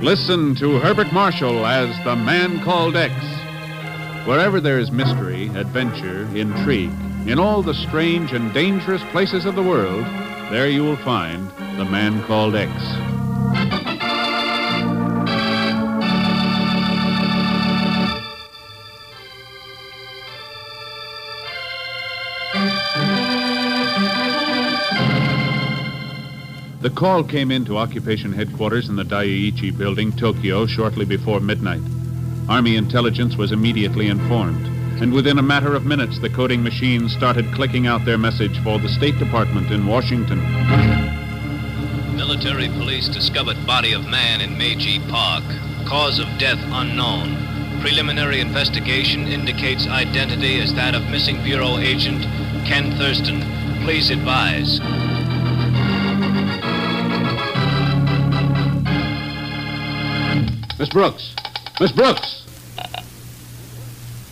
Listen to Herbert Marshall as the man called X. Wherever there is mystery, adventure, intrigue, in all the strange and dangerous places of the world, there you will find the man called X. The call came in to occupation headquarters in the Daiichi building, Tokyo, shortly before midnight. Army intelligence was immediately informed, and within a matter of minutes, the coding machines started clicking out their message for the State Department in Washington. Military police discovered body of man in Meiji Park. Cause of death unknown. Preliminary investigation indicates identity as that of missing Bureau agent Ken Thurston. Please advise. Miss Brooks! Miss Brooks!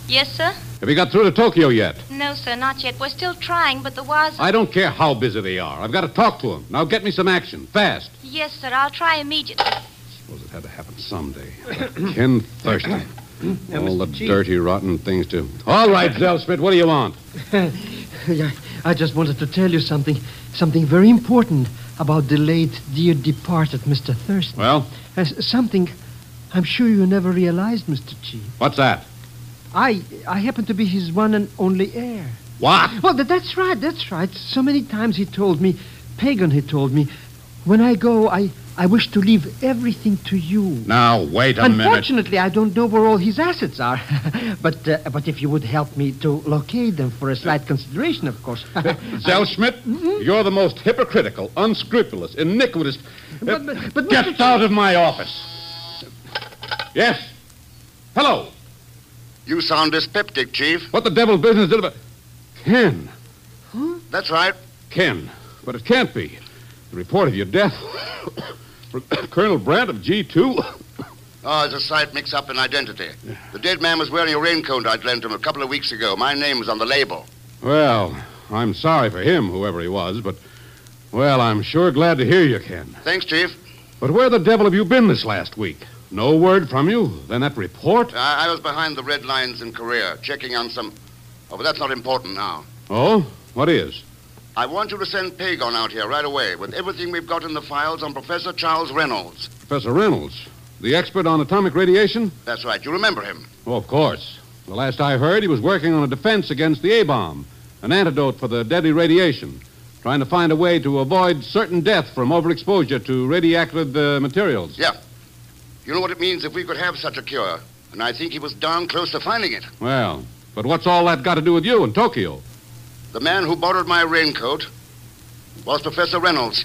Yes, sir? Have you got through to Tokyo yet? No, sir, not yet. We're still trying, but the wires. I don't care how busy they are. I've got to talk to them. Now get me some action. Fast. Yes, sir. I'll try immediately. Suppose it had to happen someday. Ken Thurston. All the dirty, rotten things to. All right, Zellschmidt, what do you want? I just wanted to tell you something, something very important about the late dear departed Mr. Thurston. Well, Uh, something I'm sure you never realized, Mr. Chief. what's that? I I happen to be his one and only heir. What? Well, that, that's right, that's right. So many times he told me, Pagan, he told me, when I go, I, I wish to leave everything to you. Now, wait a minute. Unfortunately, I don't know where all his assets are. but uh, but if you would help me to locate them for a slight consideration, of course. Zellschmidt, you're the most hypocritical, unscrupulous, iniquitous. But- but- but Get Mr. out of my office. Yes. Hello. You sound dyspeptic, Chief. What the devil business did about. Ken. Huh? That's right. Ken. But it can't be. The report of your death. Colonel Brandt of G2. Oh, ah, there's a slight mix-up in identity. The dead man was wearing a raincoat I'd lent him a couple of weeks ago. My name was on the label. Well, I'm sorry for him, whoever he was, but. Well, I'm sure glad to hear you, Ken. Thanks, Chief. But where the devil have you been this last week? No word from you? Then that report? I, I was behind the red lines in Korea, checking on some... Oh, but that's not important now. Oh? What is? I want you to send Pagan out here right away with everything we've got in the files on Professor Charles Reynolds. Professor Reynolds, the expert on atomic radiation? That's right. You remember him. Oh, of course. The last I heard, he was working on a defense against the A bomb, an antidote for the deadly radiation, trying to find a way to avoid certain death from overexposure to radioactive uh, materials. Yeah. You know what it means if we could have such a cure. And I think he was darn close to finding it. Well, but what's all that got to do with you in Tokyo? The man who borrowed my raincoat was Professor Reynolds.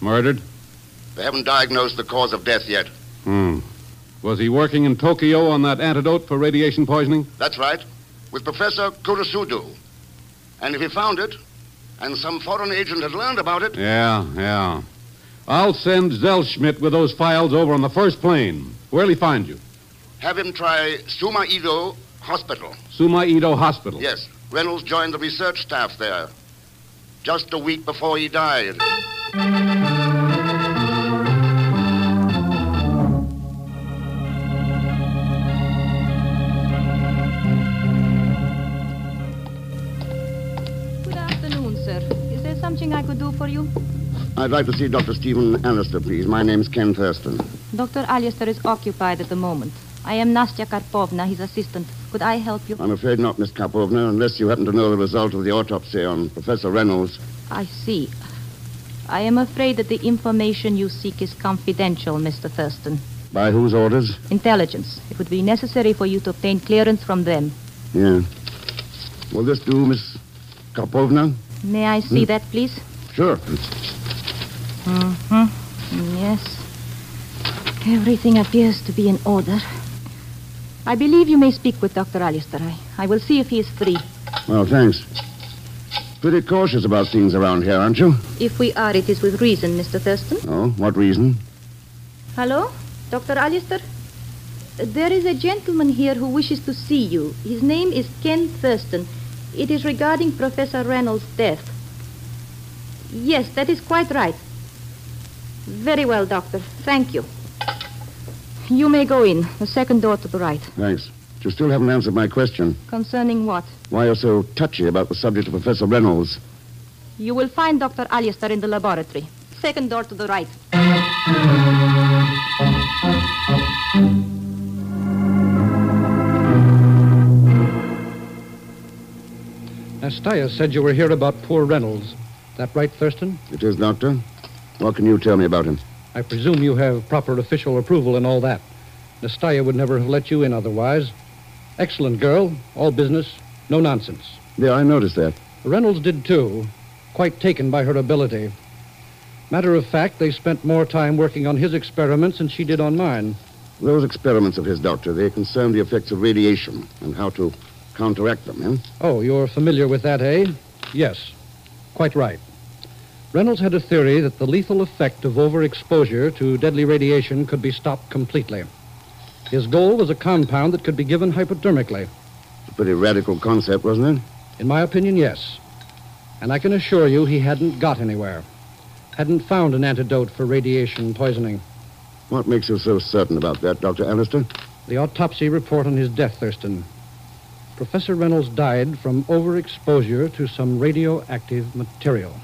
Murdered? They haven't diagnosed the cause of death yet. Hmm. Was he working in Tokyo on that antidote for radiation poisoning? That's right. With Professor Kurosudu. And if he found it, and some foreign agent had learned about it, Yeah, yeah. I'll send Zellschmidt with those files over on the first plane. Where'll he find you? have him try Sumaido Hospital. Sumaido Hospital. Yes, Reynolds joined the research staff there. Just a week before he died. I'd like to see Dr. Stephen Allister, please. My name's Ken Thurston. Dr. Alister is occupied at the moment. I am Nastya Karpovna, his assistant. Could I help you? I'm afraid not, Miss Karpovna, unless you happen to know the result of the autopsy on Professor Reynolds. I see. I am afraid that the information you seek is confidential, Mr. Thurston. By whose orders? Intelligence. It would be necessary for you to obtain clearance from them. Yeah. Will this do, Miss Karpovna? May I see hmm? that, please? Sure. Mm-hmm. Yes. Everything appears to be in order. I believe you may speak with Dr. Alister. I, I will see if he is free. Well, thanks. Pretty cautious about things around here, aren't you? If we are, it is with reason, Mr. Thurston. Oh, what reason? Hello? Dr. Alister? There is a gentleman here who wishes to see you. His name is Ken Thurston. It is regarding Professor Reynolds' death. Yes, that is quite right. Very well, Doctor. Thank you. You may go in. The second door to the right. Thanks. But you still haven't answered my question. Concerning what? Why you're so touchy about the subject of Professor Reynolds. You will find Dr. Alistair in the laboratory. Second door to the right. Nastya said you were here about poor Reynolds. That right, Thurston? It is, Doctor. What can you tell me about him? I presume you have proper official approval and all that. Nastya would never have let you in otherwise. Excellent girl, all business, no nonsense. Yeah, I noticed that. Reynolds did too, quite taken by her ability. Matter of fact, they spent more time working on his experiments than she did on mine. Those experiments of his, Doctor, they concern the effects of radiation and how to counteract them, eh? Oh, you're familiar with that, eh? Yes, quite right. Reynolds had a theory that the lethal effect of overexposure to deadly radiation could be stopped completely. His goal was a compound that could be given hypodermically. It's a pretty radical concept, wasn't it? In my opinion, yes. And I can assure you he hadn't got anywhere. Hadn't found an antidote for radiation poisoning. What makes you so certain about that, Dr. Alistair? The autopsy report on his death, Thurston. Professor Reynolds died from overexposure to some radioactive material.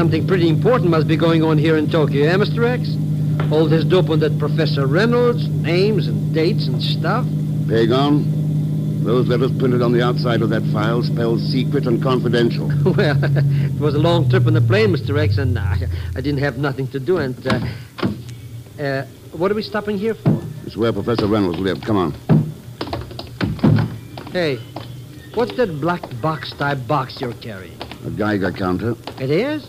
Something pretty important must be going on here in Tokyo, eh, Mr. X? All this dope on that Professor Reynolds, names and dates and stuff. Pagan, those letters printed on the outside of that file spell secret and confidential. well, it was a long trip on the plane, Mr. X, and I, I didn't have nothing to do. And, uh, uh, what are we stopping here for? It's where Professor Reynolds lived. Come on. Hey, what's that black box-type box you're carrying? A Geiger counter. It is?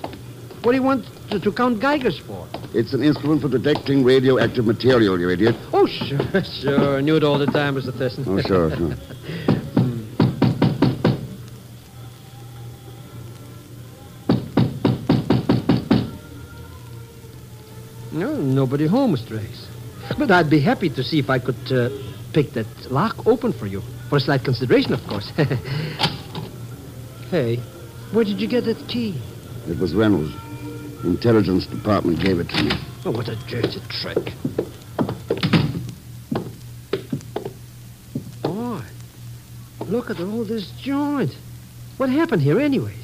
What do you want to, to count Geigers for? It's an instrument for detecting radioactive material, you idiot. Oh, sure, sure. I knew it all the time, Mr. Thurston. Oh, sure, sure. No, nobody home, Mr. X. But I'd be happy to see if I could uh, pick that lock open for you. For a slight consideration, of course. hey, where did you get that key? It was Reynolds. Intelligence Department gave it to me. Oh, what a dirty trick. Boy, look at all this joint. What happened here, anyways?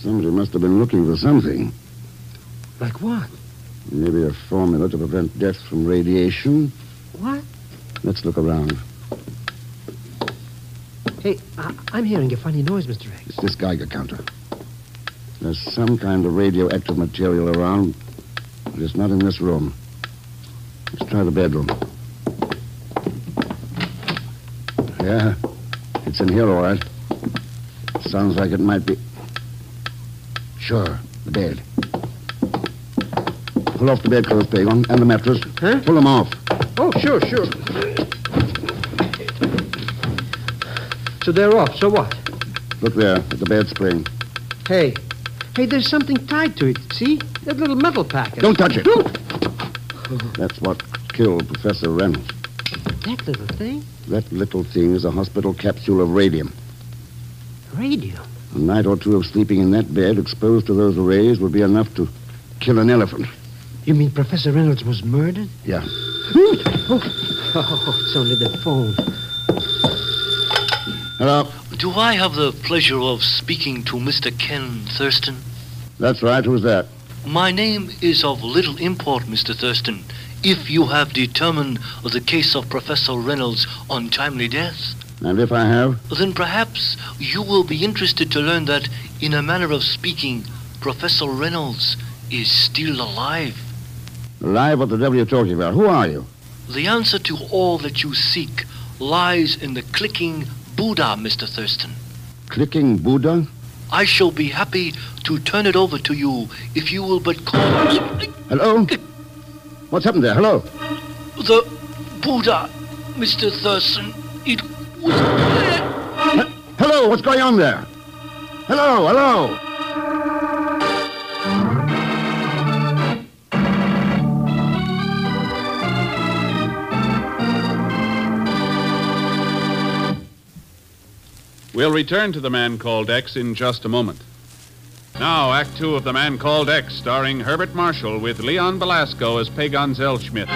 Somebody must have been looking for something. Like what? Maybe a formula to prevent death from radiation. What? Let's look around. Hey, I- I'm hearing a funny noise, Mr. X. It's this Geiger counter. There's some kind of radioactive material around, but it's not in this room. Let's try the bedroom. Yeah, it's in here, all right. Sounds like it might be. Sure, the bed. Pull off the bedclothes, Pagan, and the mattress. Huh? Pull them off. Oh, sure, sure. So they're off. So what? Look there at the bed spring. Hey, hey, there's something tied to it. See? That little metal packet. Don't touch it. That's what killed Professor Reynolds. That little thing? That little thing is a hospital capsule of radium. Radium. A night or two of sleeping in that bed exposed to those rays would be enough to kill an elephant. You mean Professor Reynolds was murdered? Yeah. Oh, it's only the phone. Hello. Do I have the pleasure of speaking to Mr. Ken Thurston? That's right. Who's that? My name is of little import, Mr. Thurston, if you have determined the case of Professor Reynolds' untimely death. And if I have? Then perhaps you will be interested to learn that, in a manner of speaking, Professor Reynolds is still alive. Alive, what the devil are you talking about? Who are you? The answer to all that you seek lies in the clicking Buddha, Mr. Thurston. Clicking Buddha? I shall be happy to turn it over to you if you will but call Hello? What's happened there? Hello? the Buddha, Mr. Thurston. It was. Hello? What's going on there? Hello? Hello? We'll return to The Man Called X in just a moment. Now, Act Two of The Man Called X, starring Herbert Marshall with Leon Belasco as Pagan Zellschmidt.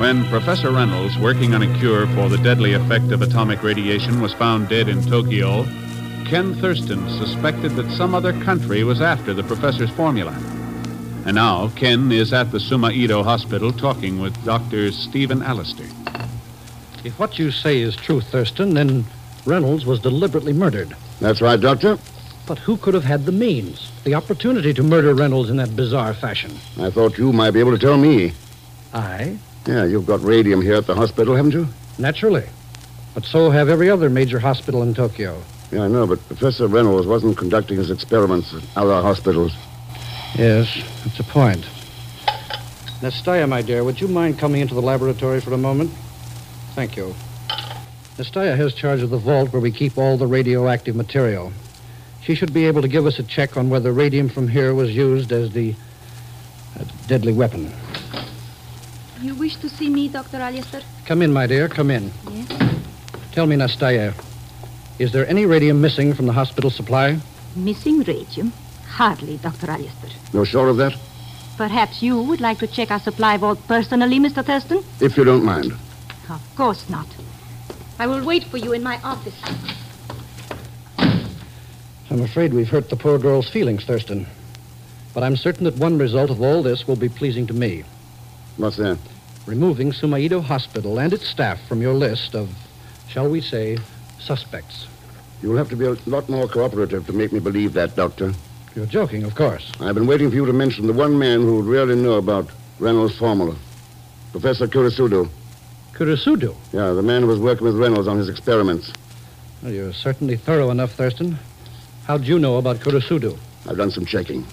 When Professor Reynolds, working on a cure for the deadly effect of atomic radiation, was found dead in Tokyo, Ken Thurston suspected that some other country was after the professor's formula. And now Ken is at the Sumaido Hospital talking with Dr. Stephen Allister. If what you say is true, Thurston, then Reynolds was deliberately murdered. That's right, Doctor. But who could have had the means, the opportunity to murder Reynolds in that bizarre fashion? I thought you might be able to tell me. I? Yeah, you've got radium here at the hospital, haven't you? Naturally. But so have every other major hospital in Tokyo. Yeah, I know, but Professor Reynolds wasn't conducting his experiments at other hospitals. Yes, that's a point. Nastaya, my dear, would you mind coming into the laboratory for a moment? Thank you. Nastaya has charge of the vault where we keep all the radioactive material. She should be able to give us a check on whether radium from here was used as the uh, deadly weapon. You wish to see me, Dr. Alistair? Come in, my dear, come in. Yes. Tell me, Nastaya, is there any radium missing from the hospital supply? Missing radium? Hardly, Dr. Alistair. You're sure of that? Perhaps you would like to check our supply vault personally, Mr. Thurston? If you don't mind. Of course not. I will wait for you in my office. I'm afraid we've hurt the poor girl's feelings, Thurston. But I'm certain that one result of all this will be pleasing to me. What's that? Removing Sumaido Hospital and its staff from your list of, shall we say, suspects. You'll have to be a lot more cooperative to make me believe that, Doctor. You're joking, of course. I've been waiting for you to mention the one man who would really know about Reynolds' formula. Professor Kurisudo. Kurisudo. Yeah, the man who was working with Reynolds on his experiments. Well, you're certainly thorough enough, Thurston. How'd you know about Kurisudo? I've done some checking.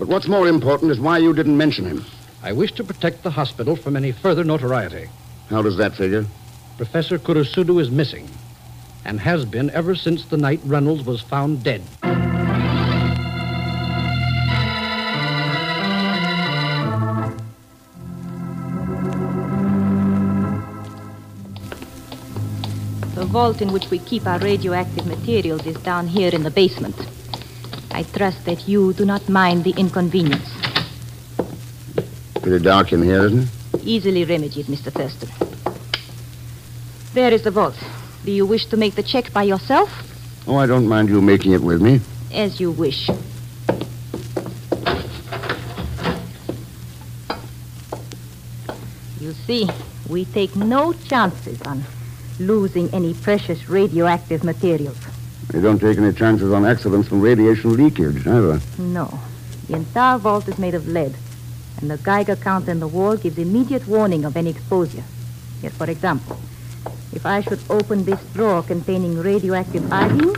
But what's more important is why you didn't mention him. I wish to protect the hospital from any further notoriety. How does that figure? Professor Kurisudo is missing, and has been ever since the night Reynolds was found dead. Vault in which we keep our radioactive materials is down here in the basement. I trust that you do not mind the inconvenience. Pretty dark in here, isn't it? Easily remedied, Mr. Thurston. There is the vault. Do you wish to make the check by yourself? Oh, I don't mind you making it with me. As you wish. You see, we take no chances on losing any precious radioactive materials. You don't take any chances on accidents from radiation leakage, either. No. The entire vault is made of lead, and the Geiger counter in the wall gives immediate warning of any exposure. Here, for example, if I should open this drawer containing radioactive iodine,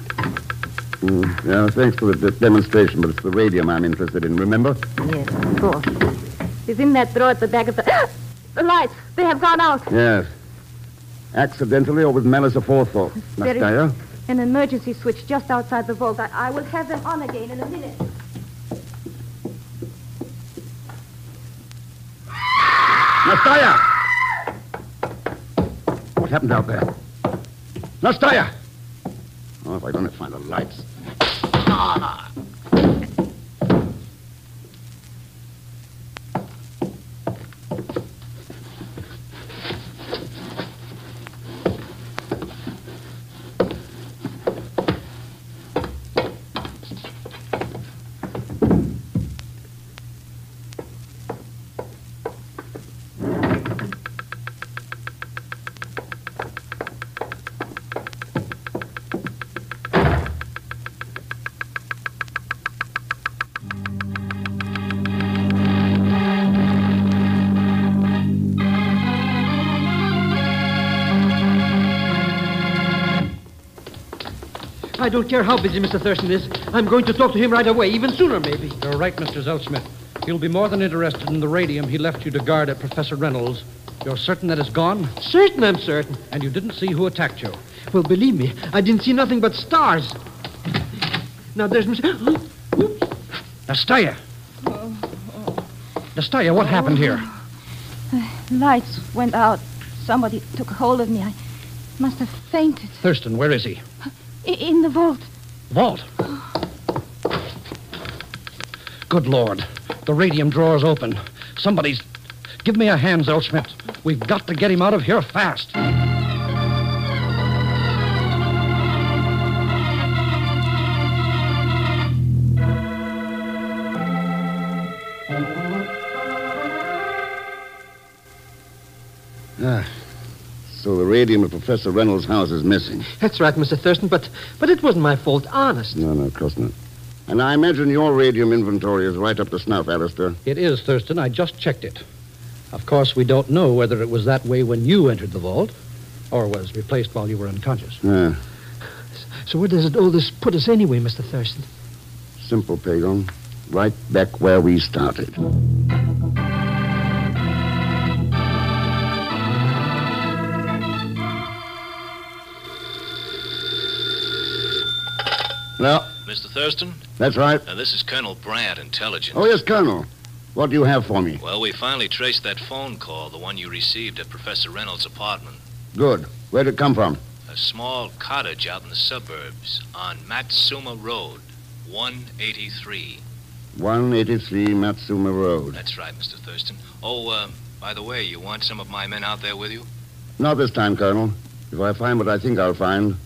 Mm, yeah, thanks for the de- demonstration, but it's the radium I'm interested in, remember? yes, of course, is in that drawer at the back of the. the lights! They have gone out! Yes. Accidentally or with malice aforethought. Nastya? An emergency switch just outside the vault. I, I will have them on again in a minute. Nastya! What happened out there? Nastya! Oh, if I don't find the lights. Ah! I don't care how busy Mr. Thurston is. I'm going to talk to him right away, even sooner, maybe. You're right, Mr. Zelsmith. He'll be more than interested in the radium he left you to guard at Professor Reynolds. You're certain that it's gone? Certain, I'm certain. And you didn't see who attacked you? Well, believe me, I didn't see nothing but stars. Now, there's Mr. Nastya! Nastya, what happened here? The Lights went out somebody took hold of me. I must have fainted. Thurston, where is he? In the vault. Vault. Good Lord. The radium drawer's open. Somebody's. Give me a hand, Zellschmidt. We've got to get him out of here fast. Radium at Professor Reynolds' house is missing. That's right, Mr. Thurston, but but it wasn't my fault, honest. No, no, of course not. And I imagine your radium inventory is right up to snuff, Alistair. It is, Thurston. I just checked it. Of course, we don't know whether it was that way when you entered the vault or was replaced while you were unconscious. Ah, So where does it all this put us anyway, Mr. Thurston? simple, Pagan. Right back where we started. Well, Mr. Thurston, that's right. now this is Colonel Brandt, Intelligence. Oh, yes, Colonel. What do you have for me? Well, we finally traced that phone call, the one you received at Professor Reynolds' apartment. Good. Where'd it come from? A small cottage out in the suburbs on Matsuma Road, 183. 183 Matsuma Road. That's right, Mr. Thurston. Oh, uh, by the way, you want some of my men out there with you? Not this time, Colonel. If I find what I think I'll find,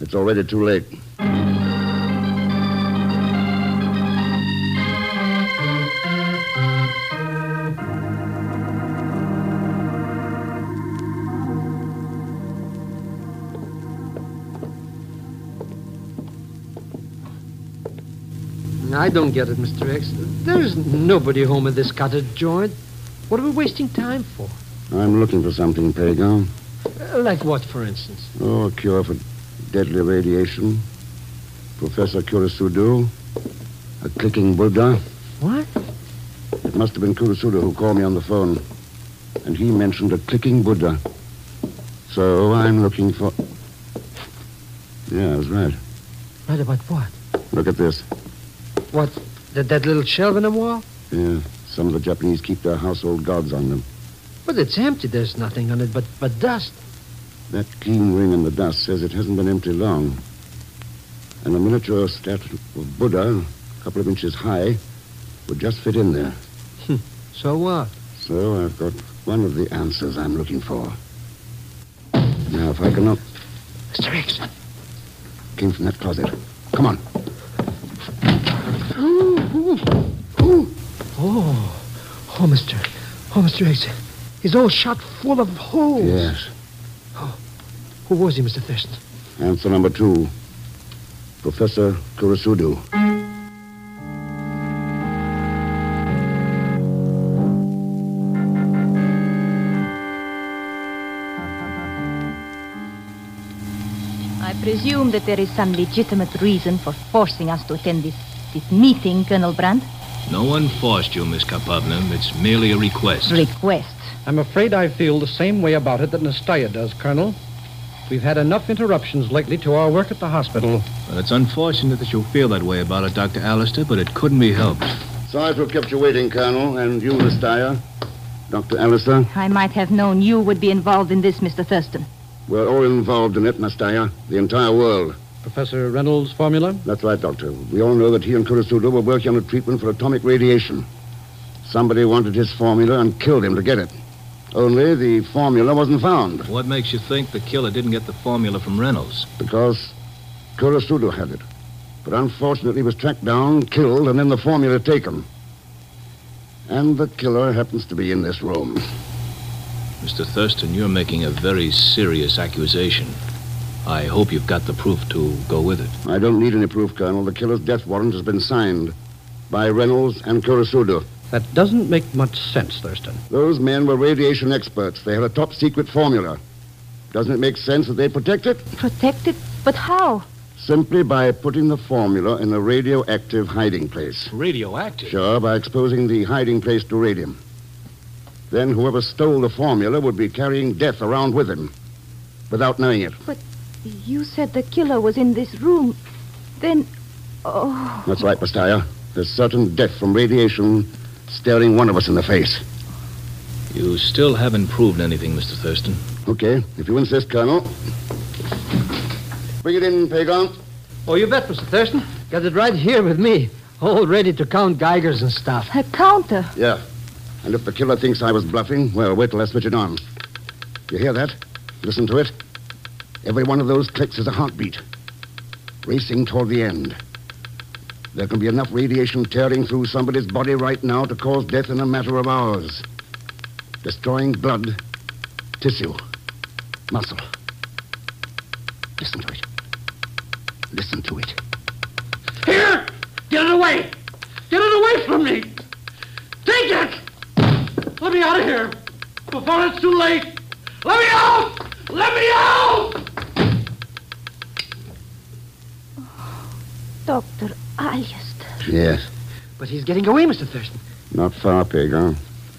it's already too late. I don't get it, Mr. X. There's nobody home at this cottage joint. What are we wasting time for? I'm looking for something, Pagan. Uh, like what, for instance? Oh, a cure for deadly radiation. Professor Kurisudu. A clicking Buddha. What? It must have been Kurisudu who called me on the phone. And he mentioned a clicking Buddha. So I'm looking for. Yeah, I was right. Right about what? Look at this. What? That, that little shelf in the wall? Yeah, some of the Japanese keep their household gods on them. But it's empty. There's nothing on it but, but dust. That keen ring in the dust says it hasn't been empty long. And a miniature statue of Buddha, a couple of inches high, would just fit in there. Hmm. So what? So I've got one of the answers I'm looking for. Now, if I can not... Mr. X. Came from that closet. Come on. Oh. Oh, Mr. Oh, Mr. X. He's all shot full of holes. Yes. Oh. Who was he, Mr. Thurston? Answer number two. Professor Kurisudu. I presume that there is some legitimate reason for forcing us to attend this, this meeting, Colonel Brandt. No one forced you, Miss Karpovna. It's merely a request. Request. I'm afraid I feel the same way about it that Nastya does, Colonel. We've had enough interruptions lately to our work at the hospital. Well, it's unfortunate that you feel that way about it, Dr. Allister, but it couldn't be helped. Sorry to have kept you waiting, Colonel, and you, Miss Dyer. Dr. Alistair. I might have known you would be involved in this, Mr. Thurston. We're all involved in it, Nastya. The entire world. Professor Reynolds' formula? That's right, Doctor. We all know that he and Kurisudu were working on a treatment for atomic radiation. Somebody wanted his formula and killed him to get it. Only the formula wasn't found What makes you think the killer didn't get the formula from Reynolds? because Kurisudu had it. But unfortunately was tracked down, killed, and then the formula taken. And the killer happens to be in this room. Mr. Thurston, you're making a very serious accusation. I hope you've got the proof to go with it. I don't need any proof, Colonel. The killer's death warrant has been signed by Reynolds and Kurisudu. That doesn't make much sense, Thurston. Those men were radiation experts. They had a top secret formula. Doesn't it make sense that they protect it? Protect It? But how? Simply by putting the formula in a radioactive hiding place. Radioactive? Sure, by exposing the hiding place to radium. Then whoever stole the formula would be carrying death around with him without knowing it. You said the killer was in this room. Then. Oh. That's right, Nastaya. There's certain death from radiation staring one of us in the face. You still haven't proved anything, Mr. Thurston. Okay, if you insist, Colonel. Bring it in, Pagan. Oh, you bet, Mr. Thurston. Got it right here with me. All ready to count Geigers and stuff. A counter. Yeah. And if the killer thinks I was bluffing, well, wait till I switch it on. You hear that? Listen to it. Every one of those clicks is a heartbeat. Racing toward the end. There can be enough radiation tearing through somebody's body right now to cause death in a matter of hours. Destroying blood, tissue, muscle. Listen to it. Listen to it. Here! Get it away! Get it away from me! Take it! Let me out of here before it's too late! Let me out! Let me out! Dr. Alias. Yes. But he's getting away, Mr. Thurston. Not far, Pagan.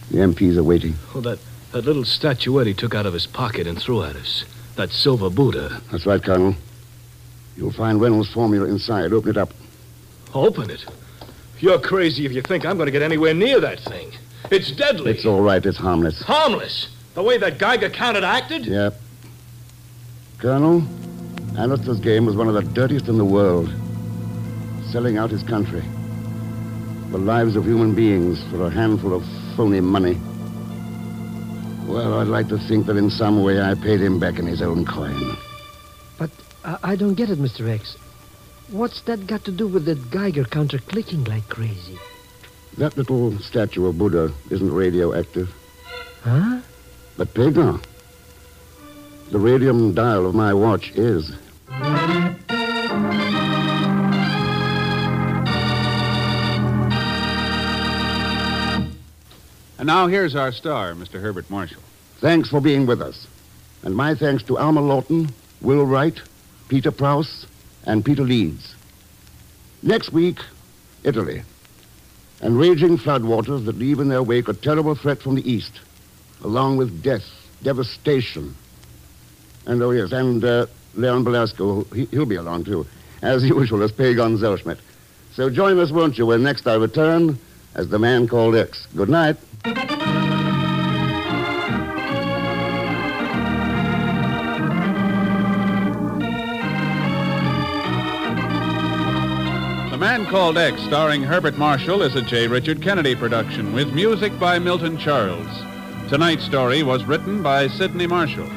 The MPs are waiting. Oh, that, that little statuette he took out of his pocket and threw at us. That silver Buddha. That's right, Colonel. You'll find Reynolds' formula inside. Open it up. Open it. You're crazy if you think I'm going to get anywhere near that thing. It's deadly. It's all right. It's harmless. harmless. The way that Geiger counted acted? Yep. Colonel, Alistair's game was one of the dirtiest in the world. Selling out his country. The lives of human beings for a handful of phony money. Well, I'd like to think that in some way I paid him back in his own coin. But I, I don't get it, Mr. X. What's that got to do with that Geiger counter clicking like crazy? That little statue of Buddha isn't radioactive. Huh? But Pagan, the radium dial of my watch is. And now here's our star, Mr. Herbert Marshall. Thanks for being with us. And my thanks to Alma Lawton, Will Wright, Peter Prouse, and Peter Leeds. Next week, Italy. And raging floodwaters that leave in their wake a terrible threat from the east, along with death, devastation. And, oh yes, and uh, Leon Belasco, he, he'll be along too, as usual as Pagan Zellschmidt. So join us, won't you, when next I return as the man called X. Good night. The Man Called X, starring Herbert Marshall, is a J. Richard Kennedy production with music by Milton Charles. Tonight's story was written by Sidney Marshall.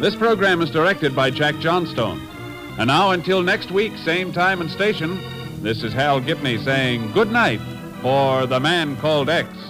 This program is directed by Jack Johnstone. And now, until next week, same time and station, this is Hal Gibney saying good night for The Man Called X.